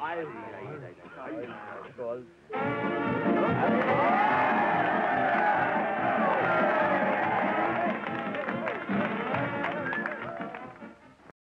I'll be right ej, ej, ej, ej, ej,